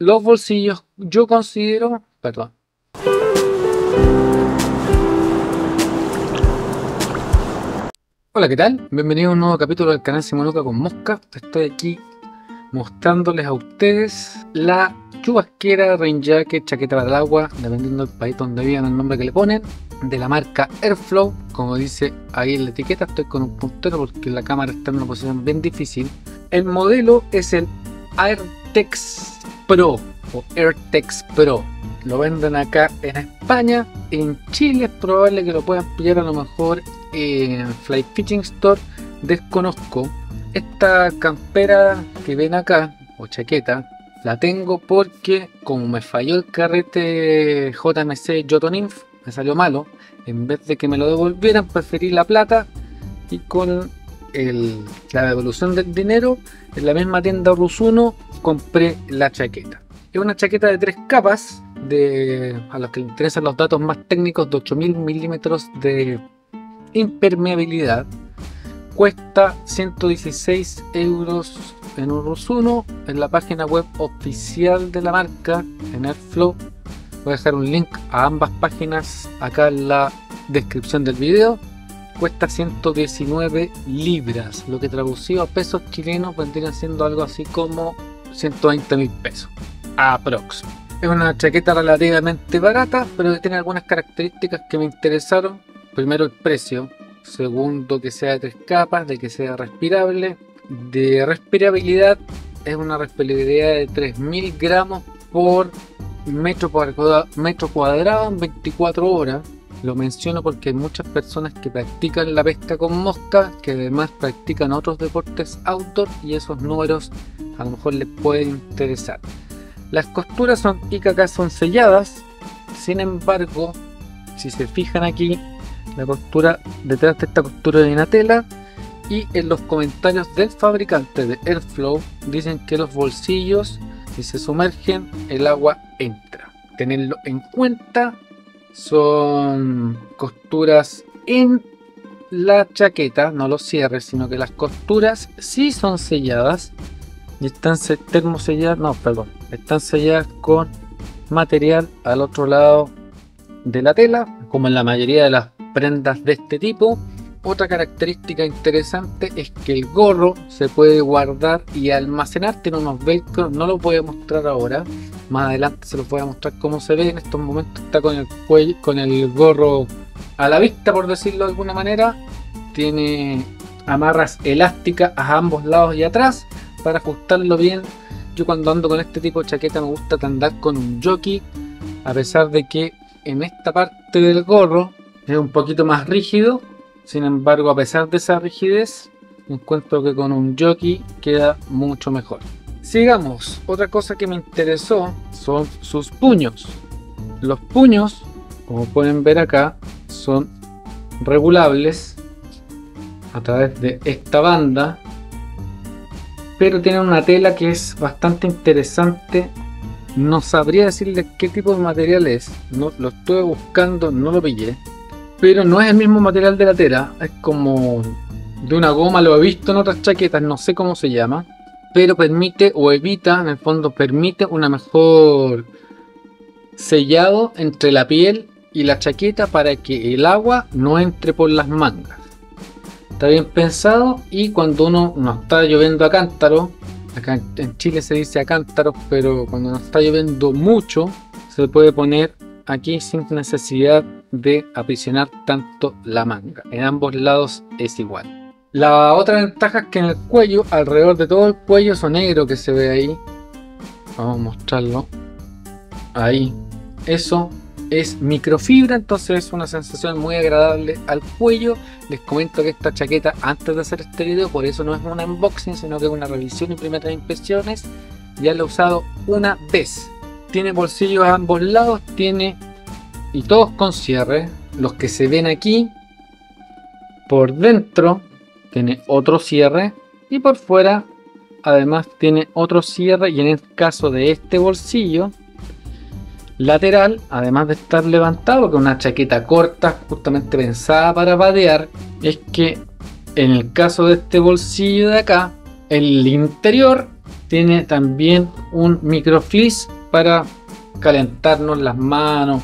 los bolsillos yo considero, perdón. Hola, ¿qué tal? Bienvenido a un nuevo capítulo del canal Simonuca con Mosca. Estoy aquí mostrándoles a ustedes la chubasquera, rain jacket, chaqueta para el agua, dependiendo del país donde vivan el nombre que le ponen, de la marca Airflow. Como dice ahí en la etiqueta, estoy con un puntero porque la cámara está en una posición bien difícil. El modelo es el AirTex Pro o AirTex Pro. Lo venden acá en España. En Chile es probable que lo puedan pillar a lo mejor en Fly Fishing Store. Desconozco. Esta campera que ven acá, o chaqueta, la tengo porque como me falló el carrete JMC Jotoninf, me salió malo. En vez de que me lo devolvieran, preferí la plata y con la devolución del dinero en la misma tienda Rusuno compré la chaqueta. Es una chaqueta de tres capas, de, a los que les interesan los datos más técnicos, de 8000 milímetros de impermeabilidad. Cuesta 116 euros en Urusuno, en la página web oficial de la marca, en Airflow. Voy a dejar un link a ambas páginas acá en la descripción del video. Cuesta 119 libras, lo que traducido a pesos chilenos vendría siendo algo así como 120 mil pesos. Aprox. Es una chaqueta relativamente barata, pero que tiene algunas características que me interesaron. Primero el precio, segundo que sea de tres capas, de que sea respirable. De respirabilidad es una respirabilidad de 3000 gramos por metro cuadrado, metro cuadrado en 24 horas. Lo menciono porque hay muchas personas que practican la pesca con mosca, que además practican otros deportes outdoor y esos números a lo mejor les pueden interesar. Las costuras son y acá son selladas, sin embargo, si se fijan aquí, la costura detrás de esta costura de una tela y en los comentarios del fabricante de Airflow dicen que los bolsillos si se sumergen el agua entra. Tenerlo en cuenta, son costuras en la chaqueta, no los cierres, sino que las costuras sí son selladas y están termoselladas, no, perdón, están selladas con material al otro lado de la tela, como en la mayoría de las prendas de este tipo. Otra característica interesante es que el gorro se puede guardar y almacenar, tiene unos velcros, no lo voy a mostrar ahora, más adelante se los voy a mostrar cómo se ve, en estos momentos está con el cuello, con el gorro a la vista por decirlo de alguna manera, tiene amarras elásticas a ambos lados y atrás para ajustarlo bien. Yo cuando ando con este tipo de chaqueta me gusta andar con un jockey, a pesar de que en esta parte del gorro es un poquito más rígido. Sin embargo, a pesar de esa rigidez, encuentro que con un jockey queda mucho mejor. Sigamos, otra cosa que me interesó son sus puños. Los puños, como pueden ver acá, son regulables a través de esta banda pero tiene una tela que es bastante interesante. No sabría decirle qué tipo de material es, no, lo estuve buscando, no lo pillé, pero no es el mismo material de la tela, es como de una goma, lo he visto en otras chaquetas, no sé cómo se llama, pero permite o evita, en el fondo permite una mejor sellado entre la piel y la chaqueta para que el agua no entre por las mangas está bien pensado y cuando uno no está lloviendo a cántaro, acá en Chile se dice a cántaro, pero cuando no está lloviendo mucho, se puede poner aquí sin necesidad de aprisionar tanto la manga. En ambos lados es igual. La otra ventaja es que en el cuello, alrededor de todo el cuello, eso negro que se ve ahí, vamos a mostrarlo, ahí, eso es microfibra, entonces es una sensación muy agradable al cuello. Les comento que esta chaqueta, antes de hacer este video, por eso no es una unboxing, sino que es una revisión y primeras impresiones, ya la he usado una vez. Tiene bolsillos a ambos lados, tiene y todos con cierre. Los que se ven aquí, por dentro tiene otro cierre y por fuera además tiene otro cierre y en el caso de este bolsillo lateral, además de estar levantado, con una chaqueta corta, justamente pensada para vadear, es que en el caso de este bolsillo de acá, el interior tiene también un microflis para calentarnos las manos.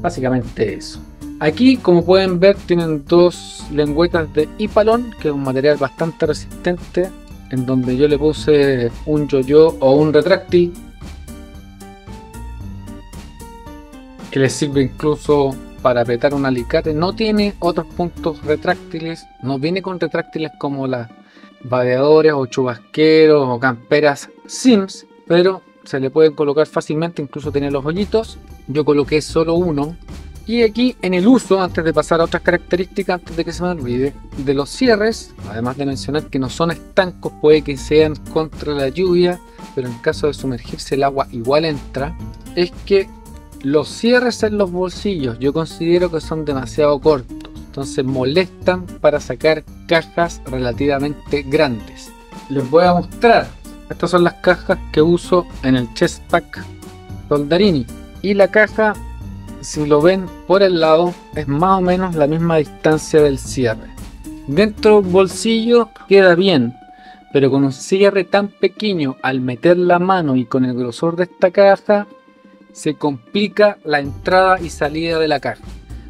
Básicamente eso. Aquí, como pueden ver, tienen dos lengüetas de Ipalon, que es un material bastante resistente, en donde yo le puse un yo-yo o un retráctil, que les sirve incluso para apretar un alicate. No tiene otros puntos retráctiles, no viene con retráctiles como las vadeadores o chubasqueros o camperas Sims, pero se le pueden colocar fácilmente, incluso tiene los hoyitos. Yo coloqué solo uno. Y aquí en el uso, antes de pasar a otras características, antes de que se me olvide, de los cierres, además de mencionar que no son estancos, puede que sean contra la lluvia, pero en caso de sumergirse el agua igual entra, es que los cierres en los bolsillos yo considero que son demasiado cortos, entonces molestan para sacar cajas relativamente grandes. Les voy a mostrar estas son las cajas que uso en el chest pack Soldarini. Y la caja, si lo ven por el lado, es más o menos la misma distancia del cierre. Dentro del bolsillo queda bien, pero con un cierre tan pequeño, al meter la mano y con el grosor de esta caja, se complica la entrada y salida de la caja.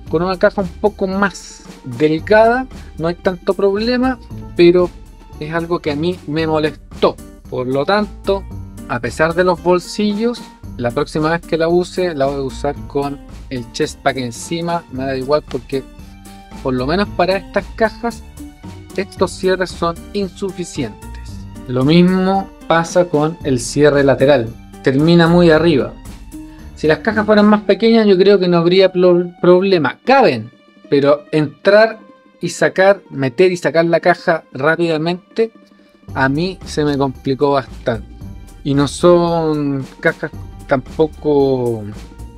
Con una caja un poco más delgada no hay tanto problema, pero es algo que a mí me molestó. Por lo tanto, a pesar de los bolsillos, la próxima vez que la use la voy a usar con el chest pack encima. Me da igual porque por lo menos para estas cajas estos cierres son insuficientes. Lo mismo pasa con el cierre lateral. Termina muy arriba. Si las cajas fueran más pequeñas yo creo que no habría problema. Caben, pero entrar y sacar, meter y sacar la caja rápidamente a mí se me complicó bastante. Y no son cajas tampoco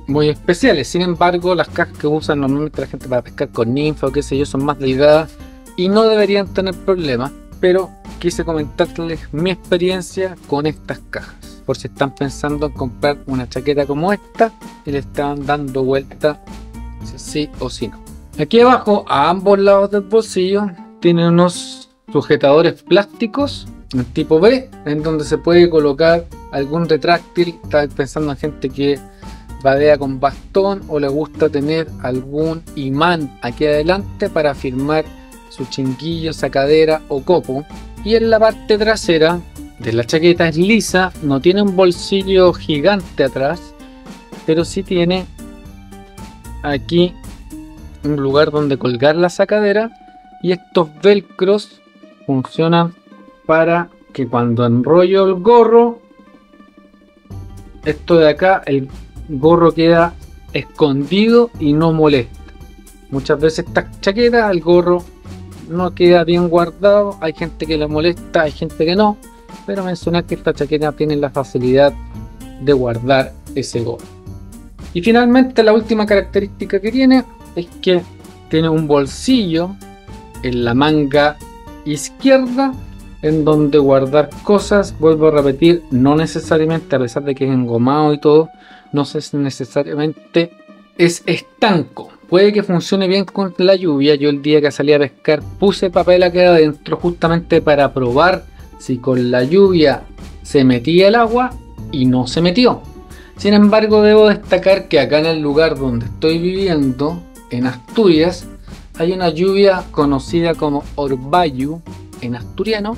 muy especiales. Sin embargo, las cajas que usan normalmente la gente para pescar con ninfa o qué sé yo son más delgadas y no deberían tener problemas. Pero quise comentarles mi experiencia con estas cajas. Por si están pensando en comprar una chaqueta como esta y le están dando vuelta si sí o si no. Aquí abajo, a ambos lados del bolsillo, tiene unos sujetadores plásticos tipo B, en donde se puede colocar algún retráctil. Estaba pensando en gente que vadea con bastón o le gusta tener algún imán aquí adelante para firmar su chinguillo, sacadera o copo. Y en la parte trasera de la chaqueta es lisa, no tiene un bolsillo gigante atrás, pero sí tiene aquí un lugar donde colgar la sacadera y estos velcros funcionan para que cuando enrollo el gorro, esto de acá, el gorro queda escondido y no molesta. Muchas veces esta chaqueta, el gorro no queda bien guardado, hay gente que le molesta, hay gente que no, pero mencionar que esta chaqueta tiene la facilidad de guardar ese gorro. Y finalmente la última característica que tiene es que tiene un bolsillo en la manga izquierda en donde guardar cosas, vuelvo a repetir, no necesariamente, a pesar de que es engomado y todo, no es necesariamente es estanco. Puede que funcione bien con la lluvia. Yo el día que salí a pescar puse papel aquí adentro justamente para probar si con la lluvia se metía el agua y no se metió. Sin embargo, debo destacar que acá en el lugar donde estoy viviendo, en Asturias, hay una lluvia conocida como Orbayu en asturiano.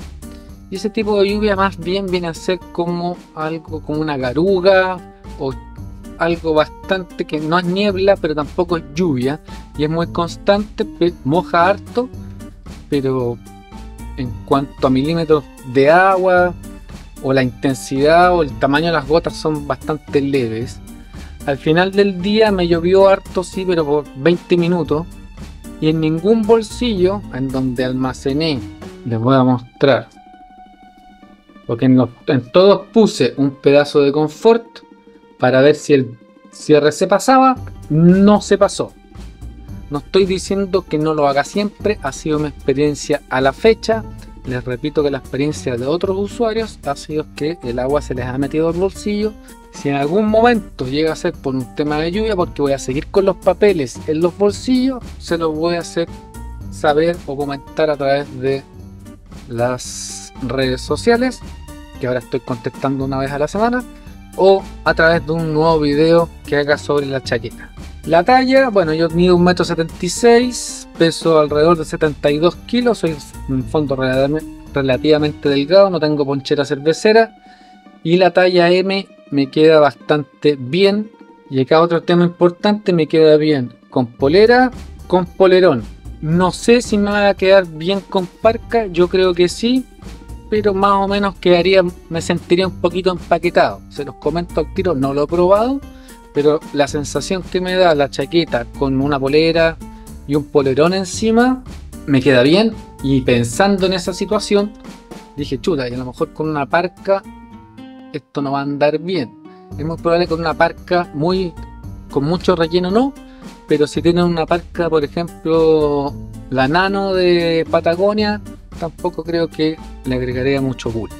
Y ese tipo de lluvia más bien viene a ser como algo como una garuga o algo bastante que no es niebla, pero tampoco es lluvia. Y es muy constante, moja harto, pero en cuanto a milímetros de agua o la intensidad o el tamaño de las gotas son bastante leves. Al final del día me llovió harto, sí, pero por 20 minutos y en ningún bolsillo en donde almacené les voy a mostrar porque en, todos puse un pedazo de confort para ver si el cierre se pasaba no se pasó. No estoy diciendo que no lo haga siempre ha sido mi experiencia a la fecha. Les repito que la experiencia de otros usuarios ha sido que el agua se les ha metido al bolsillo. Si en algún momento llega a ser por un tema de lluvia, porque voy a seguir con los papeles en los bolsillos, se los voy a hacer saber o comentar a través de las redes sociales que ahora estoy contestando una vez a la semana, o a través de un nuevo video que haga sobre la chaqueta. La talla, bueno, yo mido 1,76m, peso alrededor de 72 kilos, soy en fondo relativamente delgado, no tengo ponchera cervecera y la talla M me queda bastante bien. Y acá otro tema importante, me queda bien con polera, con polerón. No sé si me va a quedar bien con parca, yo creo que sí, pero más o menos quedaría, me sentiría un poquito empaquetado. Se los comento al tiro, no lo he probado, pero la sensación que me da la chaqueta con una polera y un polerón encima, me queda bien. Y pensando en esa situación, dije, chuta, y a lo mejor con una parca esto no va a andar bien. Es muy probable con una parca muy con mucho relleno no, pero si tienen una parca, por ejemplo, la nano de Patagonia, tampoco creo que le agregaría mucho bulto.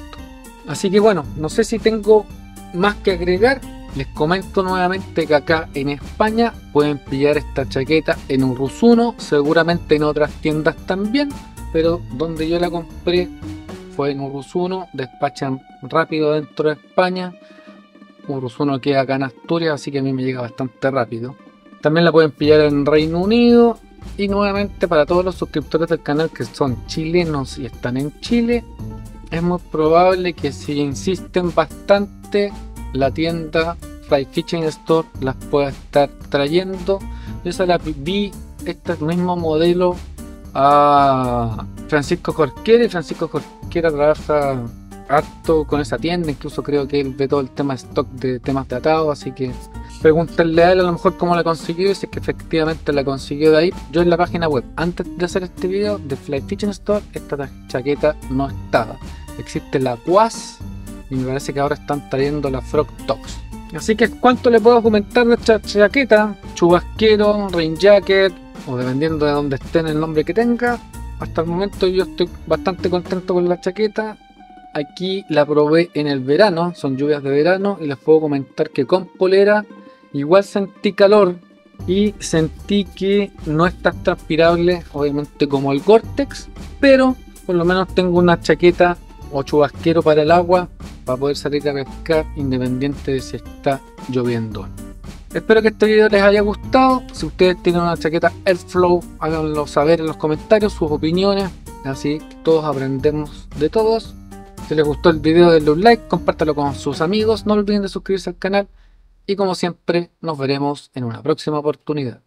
Así que bueno, no sé si tengo más que agregar. Les comento nuevamente que acá en España pueden pillar esta chaqueta en un Rusuno, seguramente en otras tiendas también, pero donde yo la compré fue en 1, despachan rápido dentro de España. 1 queda acá en Asturias, así que a mí me llega bastante rápido. También la pueden pillar en Reino Unido. Y nuevamente para todos los suscriptores del canal que son chilenos y están en Chile, es muy probable que si insisten bastante, la tienda Fly Fishing Store las pueda estar trayendo. Yo se la vi este mismo modelo a Francisco Jorquera y Francisco Jorquera trabaja harto con esa tienda, incluso creo que él ve todo el tema de stock de temas de atado, así que pregúntenle a él a lo mejor cómo la consiguió y si es que efectivamente la consiguió de ahí. Yo en la página web, antes de hacer este video de Fly Fishing Store, esta chaqueta no estaba. Existe la Quas y me parece que ahora están trayendo la Frog Tox. Así que cuánto le puedo comentar de esta chaqueta, chubasquero, rain jacket, o dependiendo de dónde esté en el nombre que tenga. Hasta el momento yo estoy bastante contento con la chaqueta. Aquí la probé en el verano, son lluvias de verano y les puedo comentar que con polera igual sentí calor y sentí que no es tan transpirable obviamente como el Gore-Tex, pero por lo menos tengo una chaqueta o chubasquero para el agua para poder salir a pescar independiente de si está lloviendo. Espero que este video les haya gustado. Si ustedes tienen una chaqueta Airflow, háganlo saber en los comentarios sus opiniones. Así todos aprendemos de todos. Si les gustó el video, denle un like, compártalo con sus amigos. No olviden de suscribirse al canal. Y como siempre, nos veremos en una próxima oportunidad.